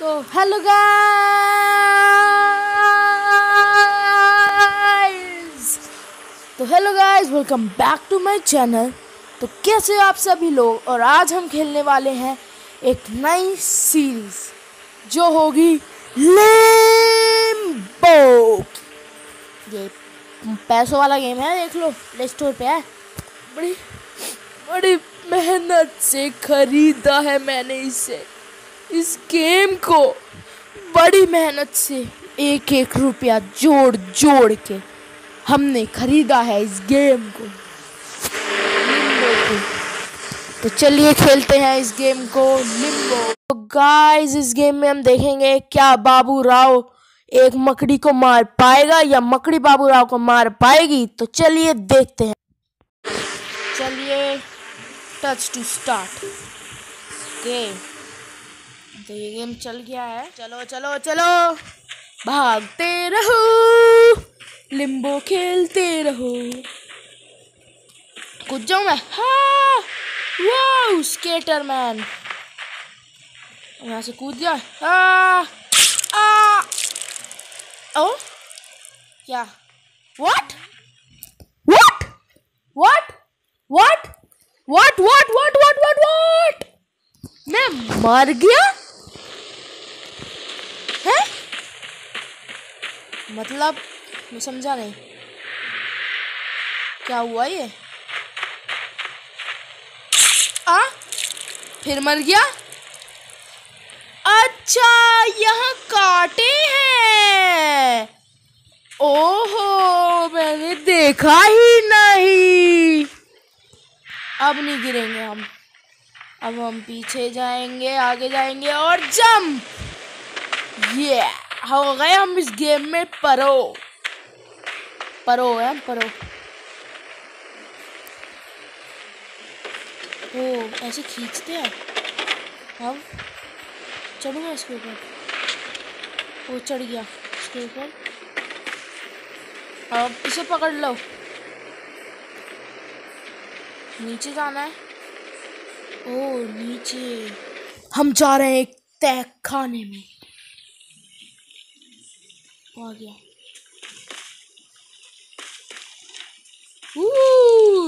तो hello guys. तो hello guys, welcome back to my channel. तो कैसे आप सभी लोग? और आज हम खेलने वाले हैं एक नई सीरीज़, जो होगी लिम्बो ये पैसों वाला गेम है, देख लो प्ले स्टोर पे है। बड़ी बड़ी मेहनत से खरीदा है मैंने इसे। इस गेम को बड़ी मेहनत से एक एक रुपया जोड़ जोड़ के हमने खरीदा है इस गेम को। तो चलिए खेलते हैं इस गेम को। लिम्बो तो गाइस इस गेम में हम देखेंगे क्या बाबू राव एक मकड़ी को मार पाएगा या मकड़ी बाबू राव को मार पाएगी। तो चलिए देखते हैं। चलिए टच टू स्टार्ट ओके तो ये गेम चल गया है चलो चलो चलो भागते रहो लिम्बो खेलते रहो कूद जाऊँ मैं हाँ वाह स्केटर मैन यहाँ से कूद गया हाँ आ ओ क्या what what what what what what what what what what मैं मर गया है मतलब मैं समझा नहीं। क्या हुआ ये? आ? फिर मर गया? अच्छा यहाँ काटे हैं। ओहो, मैंने देखा ही नहीं। अब नहीं गिरेंगे हम। अब हम पीछे जाएँगे, आगे जाएँगे और जंप। ये हो गए हम इस गेम में परो। परो है, परो। ओ, ऐसे खींचते हैं? अब चढ़ूँगा इसके ऊपर। वो चढ़ गया इसके ऊपर। अब इसे पकड़ लो। नीचे जाना है। ओ, नीचे। हम जा रहे हैं एक तय खाने में। गया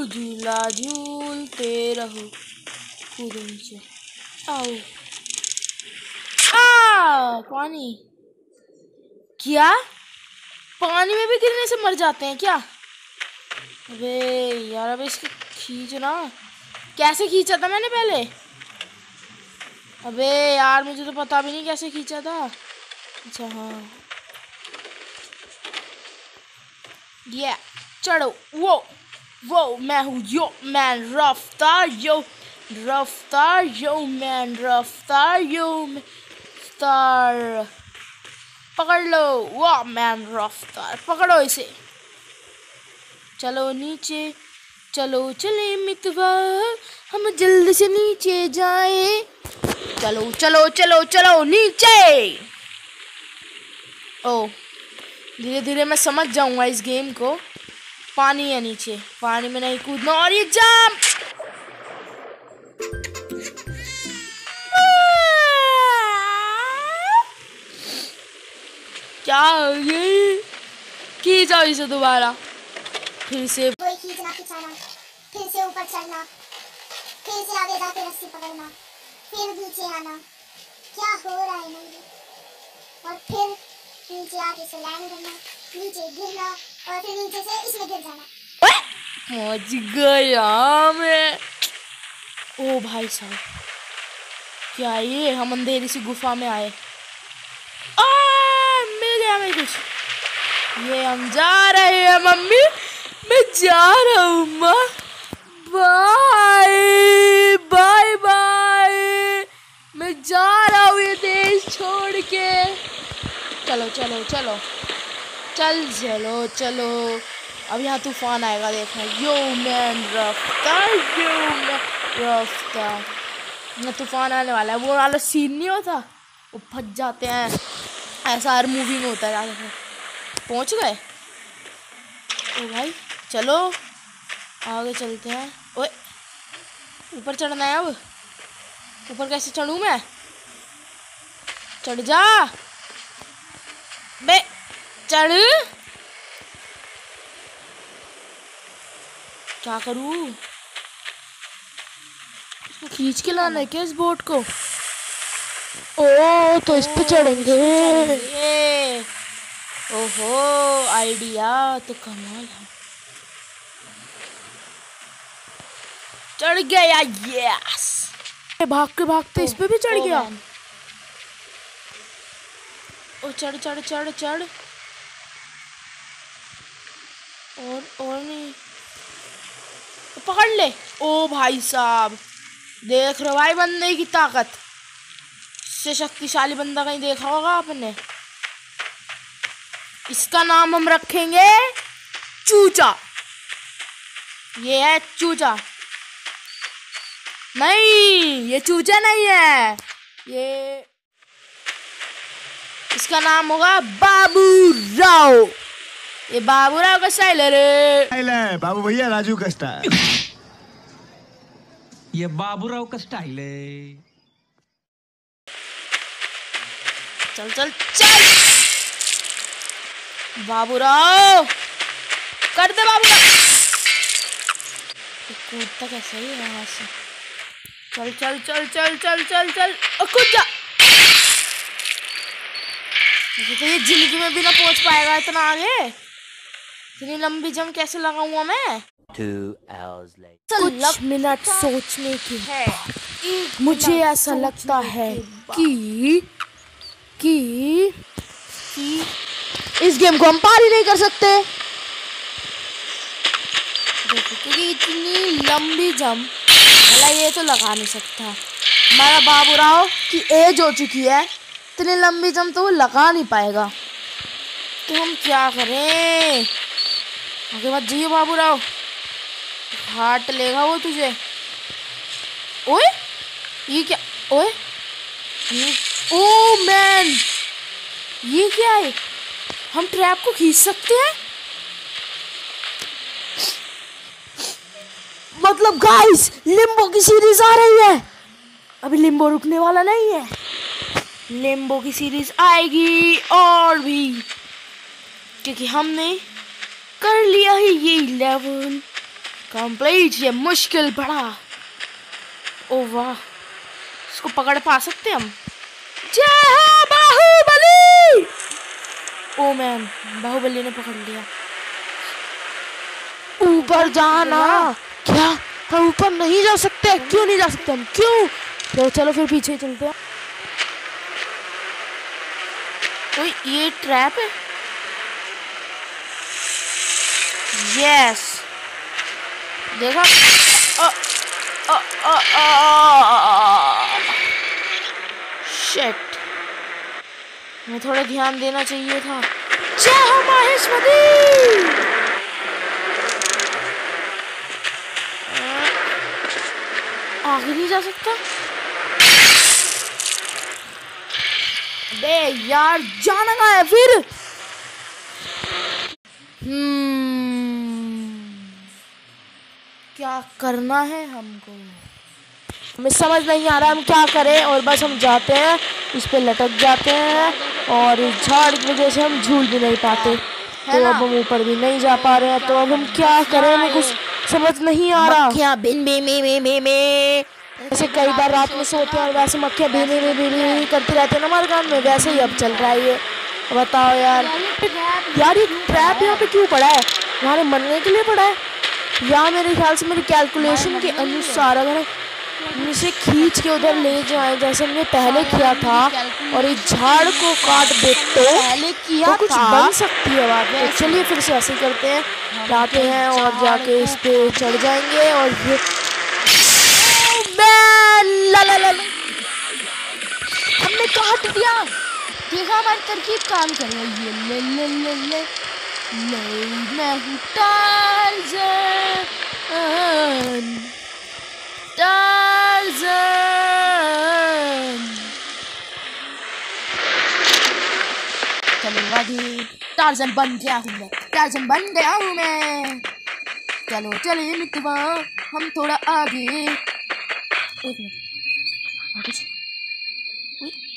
झूला झूलते रहो। कूदो नीचे। आओ। आ पानी। क्या? पानी में भी गिरने से मर जाते हैं क्या? अबे, यार, अबे इसके खींचना कैसे खींचा था मैंने पहले? अबे, यार, मुझे तो पता भी नहीं कैसे खींचा था। अच्छा हाँ। ये चढ़ो वो वो, मैं हूँ यो मैन रफ्तार, यो रफ्तार, यो मैन रफ्तार, यो, रफ्तार। पकड़ लो वो मैन रफ्तार। पकड़ो इसे। चलो नीचे, चलो चले मितवा। हम जल्द से नीचे जाए। चलो चलो चलो चलो, नीचे। ओ। धीरे धीरे मैं समझ जाऊँगा इस गेम को। पानी है नीचे। पानी में नहीं कूदना और ये जंप क्या ये की जाओ इसे दोबारा। फिर से फिर से ऊपर चढ़ना। फिर से आगे जाके रस्सी पकड़ना। फिर नीचे आना। क्या हो रहा है? मेरे और फिर नीचे आके से लैंड करना नीचे गिरना और फिर नीचे से इसमें गिर जाना। गया मैं। ओ भाई साहब, क्या ये हम अंधेरी सी गुफा में आए। मिल गया हमें कुछ। ये हम जा रहे हैं, मम्मी। मैं जा रहा हूँ, माँ। चलो चलो चलो। चल, चलो चलो। अब यहाँ तूफ़ान आएगा देखना यो मैन रफ्तार, यो मैन रफ्तार। तूफ़ान आने वाला है। वो वाला सीन नहीं होता? वो फंस जाते हैं। ऐसा हर मूवी में होता है पहुँच गए? ओ भाई, चलो। आगे चलते हैं। ओए, ऊपर चढ़ना है अब? ऊपर कैसे चढ़ूँ मैं? चढ़ जा। चढ़ क्या करूँ? इसको खींच के लाना है क्या इस बोट को? ओ तो इस पे चढ़ेंगे। ओहो आइडिया तो कमाल है चढ़ गया यस भाग के भागते इस पे भी चढ़ गया। ओ चढ़ चढ़ चढ़ चढ़। और और नहीं। पकड़ ले। ओ भाई साहब, देख रहे भाई बंदे की ताकत। इससे शक्तिशाली बंदा कहीं देखा होगा आपने। इसका नाम हम रखेंगे चूचा। ये है चूचा। नहीं, ये चूचा नहीं है। ये इसका नाम होगा बाबू राव। ये बाबू राव का साइलर है स्टाइल है बाबू भैया राजू का स्टाइल ये बाबूराव का स्टाइल है। चल चल चल। बाबू राव कर दे बाबू राव ये कूदता कैसे ही है यहाँ से। चल चल चल चल चल चल चल। और कूद जा तो ये ज़िंदगी में भी ना पहुँच पाएगा इतना आगे। इतनी लंबी जम कैसे लगाऊँगा मैं? Two hours later. कुछ मिनट सोचने के है। मुझे ऐसा लगता है कि कि कि इस गेम को हम पार ही नहीं कर सकते। क्योंकि इतनी लंबी जम भला ये तो लगा नहीं सकता। हमारा बाबू राव की एज हो चुकी है इतनी लंबी जम तो वो लगा नहीं पाएगा। तो हम क्या करें? आगे मत जाइए बाबू राव हाट लेगा वो तुझे। ओए, ये क्या, ओए ओ मैन, ये क्या है? हम ट्रैप को खींच सकते हैं? मतलब गाइस लिम्बो की सीरीज़ आ रही है। अभी लिम्बो रुकने वाला नहीं है। लिम्बो की सीरीज़ आएगी और भी। क्योंकि हमने कर लिया है ये लेवल कंप्लीट ये मुश्किल बड़ा। ओ वाह इसको पकड़ पा सकते हम? जय हो बाहुबली! ओ मैन बाहुबली ने पकड़ लिया। ऊपर जाना। क्या? हम ऊपर नहीं जा सकते? क्यों नहीं जा सकते हम? क्यों? तो चलो फिर पीछे चलते हैं। ओए ये ट्रैप है? यस देखा शिट मैं थोड़ा ध्यान देना चाहिए था। जय हो आगे नहीं जा सकता? बे यार, जाना है फिर? हम्म। क्या करना है हमको? हमें समझ नहीं आ रहा हम क्या करें और बस हम जाते हैं इस पे लटक जाते हैं और इस झाड़ की वजह से हम झूल भी नहीं पाते। तो अब हम ऊपर भी नहीं जा पा रहे हैं तो अब हम क्या करें हमें कुछ समझ नहीं आ रहा। क्या बिन बे में में में में जैसे कई बार रात में सोते हैं और वैसे मक्खियाँ भीनी में भीनी करती रहती है ना हमारे कान में वैसे ही अब चल रहा है ये। बताओ यार। यार ये ट्रैप यहाँ पे क्यों पड़ा है? हमारे मरने के लिए पड़ा है। या मेरे ख्याल से मेरी कैलकुलेशन के अनुसार अगर इसे खींच के उधर ले जाए जैसे हमने पहले किया था और इस झाड़ को काट दे तो पहले किया तो कुछ बन सकती है बात। तो चलिए फिर से ऐसे करते हैं। जाते हैं और जाके इस पे चढ़ जाएँगे और ये ला ला ला। हमने काट दिया। देखा हमारी तरकीब काम कर रही है। ले ले ले ले। टार्जन चलो टार्जन बन गया हूँ मैं। टार्जन बन गया हूँ मैं। चलो, चले मित्रवा हम थोड़ा आगे। एक मिनट।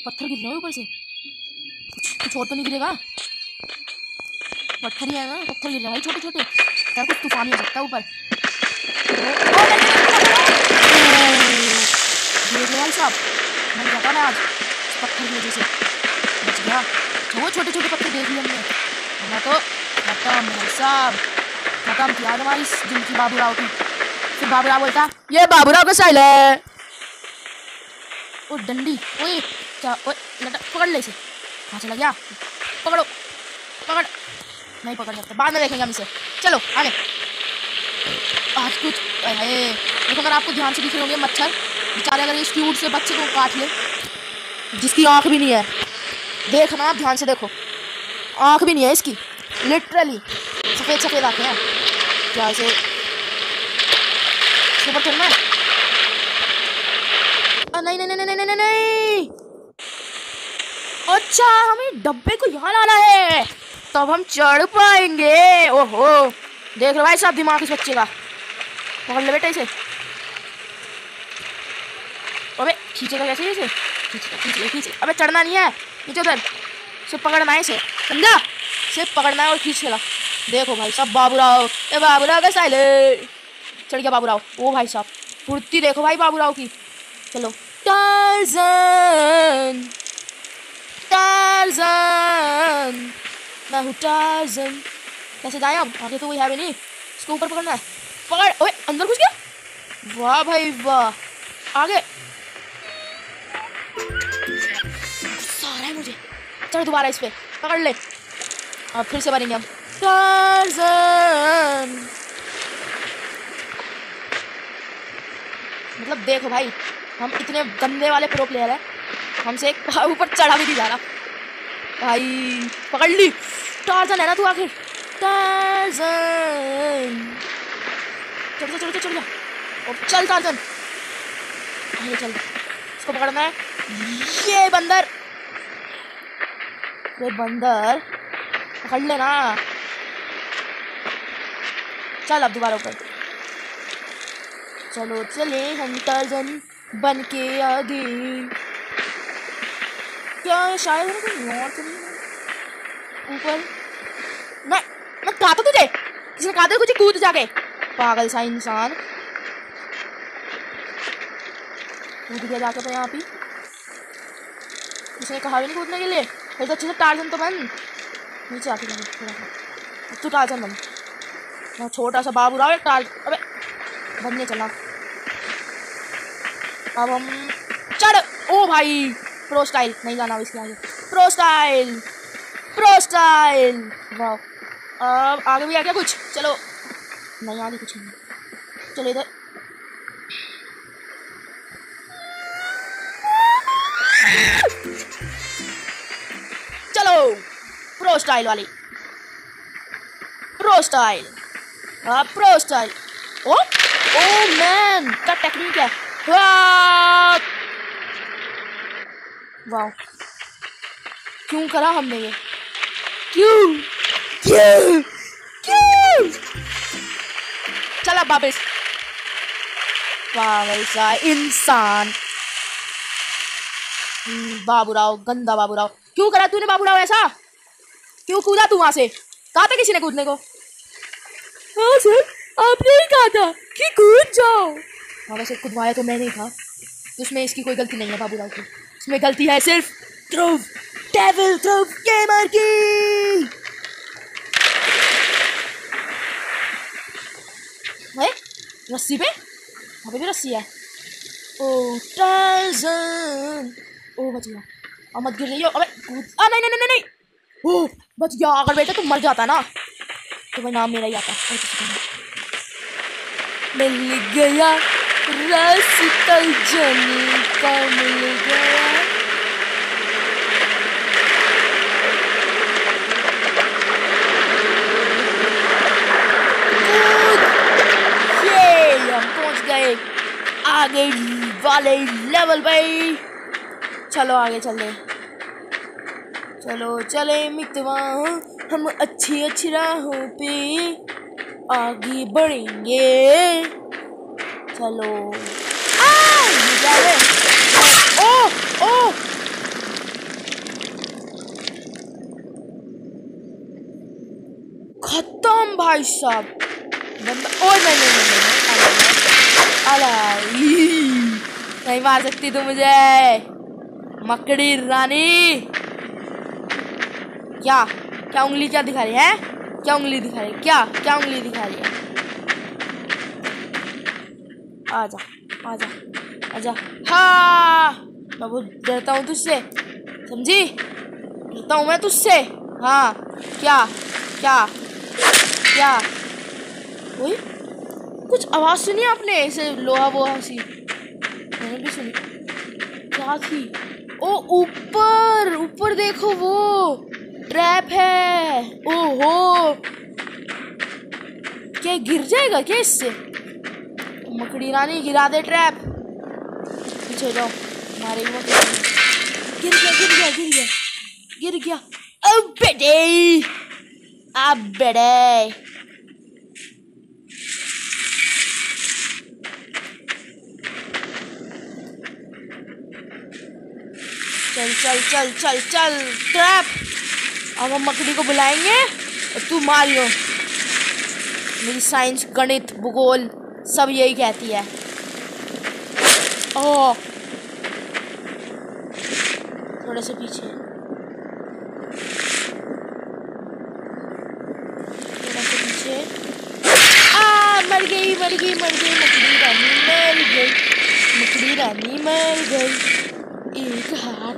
पत्थर गिर रहे ऊपर से? कुछ कुछ और तो नहीं गिरेगा? पत्थर ही है ना? पत्थर गिर रहे छोटे छोटे यार, कुछ तूफ़ान ही सकता है ऊपर। मैं आज। पत्थर की वजह से। गया। वो छोटे छोटे पत्थर देख लिए हमने। वरना तो खत्म, भाई साहब। खत्म किया हमारी इस ज़िंदगी बाबू राव की। फिर बाबू राव बोलता, ये बाबू राव का स्टाइल है। ओ, डंडी। ओए, क्या? ओए पकड़ ले इसे। कहाँ चला गया? पकड़। नहीं पकड़ सकते। बाद में देखेंगे हम इसे चलो, आगे। आज कुछ देखो, अगर आपको ध्यान से दिख रहे होंगे, मच्छर, बेचारे, अगर ये स्क्यूट से बच्चे को काट ले, जिसकी आँख भी नहीं है। देखना आप ध्यान से देखो। आँख भी नहीं है इसकी। लिटरली सफ़ेद सफ़ेद आँखें हैं। क्या इसे ऊपर चढ़ना है? नहीं नहीं नहीं नहीं नहीं नहीं। अच्छा हमें डब्बे को यहाँ लाना है। तब हम चढ़ पाएँगे। ओहो, देख लो भाई साहब दिमाग इस बच्चे का। पकड़ ले बेटा इसे। अबे खींचेगा कैसे इसे? खींच खींच अबे, चढ़ना नहीं है। नीचे उधर सिर्फ़ पकड़ना है इसे। समझा? सिर्फ़ पकड़ना है और खींच लेना। देखो भाई साहब बाबूराव। ए, बाबूराव का स्टाइल है चढ़ गया बाबूराव। ओ भाई साहब, फुर्ती देखो भाई बाबूराव की। चलो। टार्जन। टार्जन। मैं हूँ टार्जन कैसे जाए हम आगे तो कोई है भी नहीं। इसको ऊपर पकड़ना है। पकड़! ओए, अंदर घुस गया? वाह भाई वाह। आगे। रहा है मुझे। चढ़ दोबारा इस पे। पकड़ ले। अब फिर से बनेंगे हम। टार्जन मतलब देखो भाई, हम इतने गंदे वाले प्रो प्लेयर हैं। हमसे ऊपर चढ़ा भी नहीं जा रहा। भाई, पकड़ ली। टार्जन है ना तू आखिर? टार्जन चढ़ जा चढ़ जा चढ़ जा अब चल टार्जन आगे चल। इसको पकड़ना है। ये बंदर। ये बंदर। पकड़ लेना। चल अब दोबारा ऊपर। चलो, चले हम टार्जन बन के आगे। क्या शायद है कोई तो नहीं ऊपर मैं मैं कहा था तुझे? किसी ने कहा था कुछ कूद जाके। पागल सा इंसान। कूद गया जाके तो यहाँ पे। किसी ने कहा भी नहीं कूदने के लिए। फिर तो अच्छे से टार्जन तो बन नीचे आके बन थोड़ा सा तू टार्जन बन। मैं छोटा सा बाबू राव एक टार अबे बनने चला। अब हम चढ़! ओ भाई! प्रो स्टाइल नहीं जाना इसके आगे। प्रो स्टाइल प्रो स्टाइल वाह। अब आगे भी आ गया कुछ? चलो। नहीं, आगे कुछ नहीं। चलो इधर। चलो। प्रो स्टाइल वाली। प्रो स्टाइल हाँ प्रो स्टाइल ओ ओ मैन क्या टेक्निक है वाह वाह क्यों करा हमने ये? क्यों? क्यों? क्यों? चला वापिस। पागल सा इंसान। हम्म, बाबूराव गंदा बाबूराव। क्यों करा तूने बाबूराव ऐसा? क्यों कूदा तू वहाँ से? कहा था किसी ने कूदने को? हाँ सर आपने ही कहा था कि कूद जाओ। हाँ वैसे कूदवाया तो मैंने ही था। तो उसमें इसकी कोई गलती नहीं है बाबूराव की। इसमें गलती है सिर्फ़ ध्रुव। डेविल ध्रुव गेमर की। है रस्सी पे? वहाँ पे भी रस्सी है। ओ टार्जन ओ, बच गया। अब मत गिर रही हो। अबे आ, नहीं नहीं नहीं नहीं। ओ, बच गया। अगर बेटा तुम मर जाता ना तो भाई नाम मेरा ही आता। मिल गया रास्ता जनी का मिल गया। आगे वाले लेवल भाई चलो आगे चले चलो चले मितवा हम अच्छी अच्छी राहों पे आगे बढ़ेंगे। चलो। आ, ओ ओ। खत्म भाई साहब। बंदा और नहीं। नहीं मार सकती तू मुझे। मकड़ी रानी। क्या? क्या उंगली क्या दिखा रही है? क्या उंगली दिखा रही है? क्या? क्या उंगली दिखा रही है? आजा आजा आजा। हाँ! मैं बहुत डरता हूँ तुझसे, समझी? डरता हूँ मैं तुझसे। हाँ क्या? क्या? क्या? ओए कुछ आवाज़ सुनी आपने? ऐसे लोहा वोहा सी। मैंने भी सुनी। क्या थी? ओ, ऊपर ऊपर देखो वो। ट्रैप है। ओहो। क्या गिर जाएगा क्या इससे? मकड़ी रानी, गिरा दे ट्रैप। पीछे जाओ। मारेगी मकड़ी गिर गया गिर गया गिर गया। गिर गया। अब बेटे अब बेटे चल चल चल चल चल ट्रैप अब हम मकड़ी को बुलाएँगे, और तू मारियो मेरी साइंस गणित, भूगोल, सब यही कहती है। ओह। थोड़े से पीछे। थोड़ा से पीछे। आ, मर गई मर गई मर गई, मकड़ी रानी, मर गई। मकड़ी रानी, मर गई। एक हाथ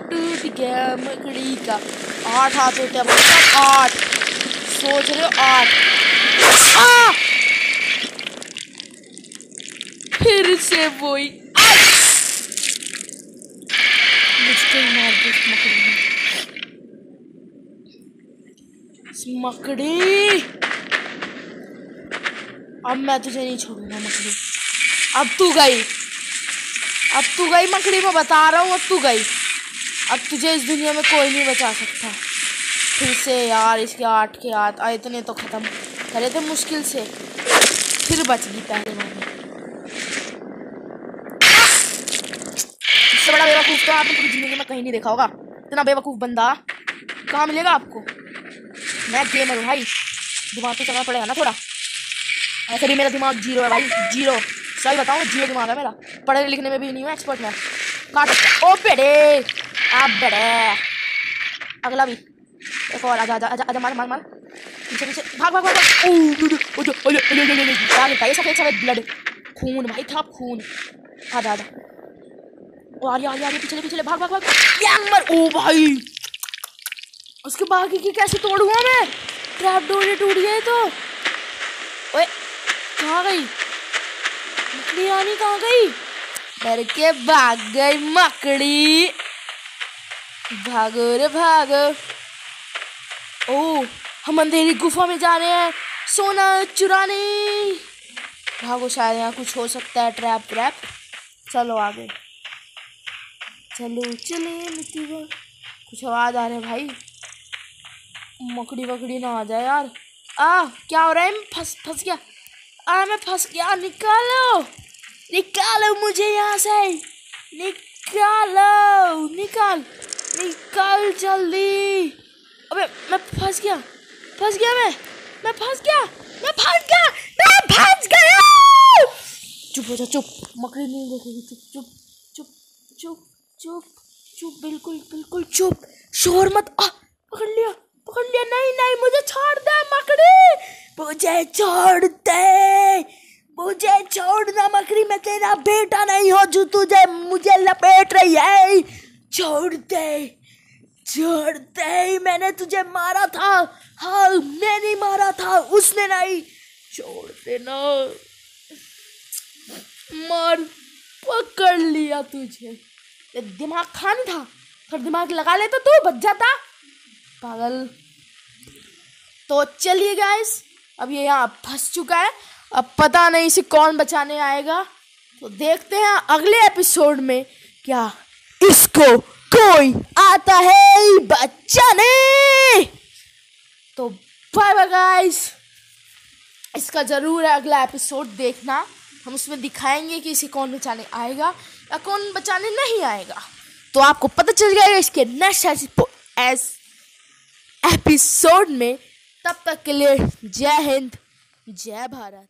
गया मकड़ी का। आठ हाथ होते हैं मतलब आठ। सोच रहे हो, आठ। फिर से मकड़ी मकड़ी। अब मैं तुझे नहीं छोड़ूँगा मकड़ी। अब तू गई। अब तू गई मकड़ी मैं, बता रहा हूँ, अब तू गई। अब तुझे इस दुनिया में कोई नहीं बचा सकता। फिर से यार इसके आठ के हाथ आए इतने तो ख़त्म। करे थे मुश्किल से, फिर बच गई पहले वाली। इससे बड़ा बेवकूफ़ तो आपने पूरी ज़िंदगी में कहीं नहीं देखा होगा। इतना बेवकूफ़ बंदा कहाँ मिलेगा आपको? मैं गेमर हूँ भाई। दिमाग तो चलना पड़ेगा ना थोड़ा। ऐसे भी मेरा दिमाग ज़ीरो है भाई, ज़ीरो। सही बताऊँ, ज़ीरो दिमाग है मेरा। पढ़ने लिखने में भी नहीं हूँ एक्सपर्ट मैं। काट ओ बेटे आप बेटे अगला भी। एक और, आजा आजा आजा मार मार मार। पीछे पीछे। भाग भाग भाग ब्लड खून, भाई, था खून। आजा आजा। ओ आ रही आ रही भाग भाग ओ भाई। उसके बाकी की कैसे तोड़ूँगा मैं? ट्रैप डोर टूट गए तो। ओए, कहाँ गई? मकड़ी रानी कहाँ गई? डर के भाग गई, मकड़ी। भागो रे, भागो। ओ, हम अंधेरी गुफा में जा रहे हैं। सोना चुराने भागो शायद यहाँ कुछ हो सकता है ट्रैप ट्रैप चलो आगे। चलो, चले, मिट्टी कुछ आवाज़ आ रहा है भाई। मकड़ी वकड़ी ना आ जाए यार। आ, क्या हो रहा है? फंस फंस गया। आ, मैं फंस गया। निकालो। निकालो मुझे यहाँ से। निकालो। निकाल। निकाल जल्दी। अबे, मैं फंस गया। फंस गया मैं। मैं फंस गया। मैं फंस गया। मैं फंस गया। चुप हो जा, चुप। मकड़ी नहीं देखेगी चुप चुप चुप चुप चुप चुप। बिल्कुल बिल्कुल चुप। शोर मत। आ, पकड़ लिया पकड़ लिया। नहीं नहीं, मुझे छोड़ दे मकड़ी। मुझे छोड़ दे। मुझे छोड़ना मकड़ी। मैं तेरा बेटा नहीं हो जो तुझे, मुझे लपेट रही है। छोड़ दे छोड़ दे। मैंने तुझे मारा था। हाँ मैंने मारा था, उसने नहीं। छोड़ देना। मार, पकड़ लिया तुझे। दिमाग खान था। थोड़ा दिमाग लगा लेता तू बच जाता। पागल। तो चलिए गाइस अब ये यहाँ फंस चुका है। अब पता नहीं इसे कौन बचाने आएगा। तो देखते हैं अगले एपिसोड में क्या इसको कोई आता है बचाने तो बाय बाय गाइस इसका ज़रूर है अगला एपिसोड देखना। हम उसमें दिखाएँगे कि इसे कौन बचाने आएगा या कौन बचाने नहीं आएगा। तो आपको पता चल जाएगा इसके नेक्स्ट एपिसोड में। तब तक के लिए जय हिंद, जय भारत।